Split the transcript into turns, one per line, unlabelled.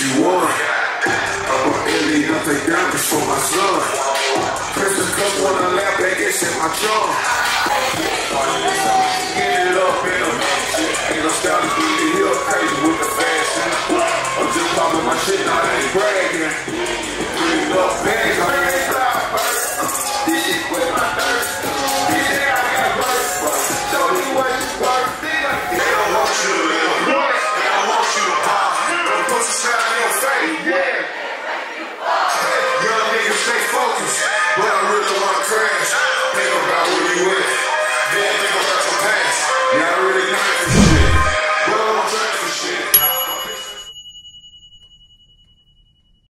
you won. I brought Ellie, I take damage for my son. Press the cup the lap, back, it's in my jaw. stay focused, but I really wanna crash. Think about where you at.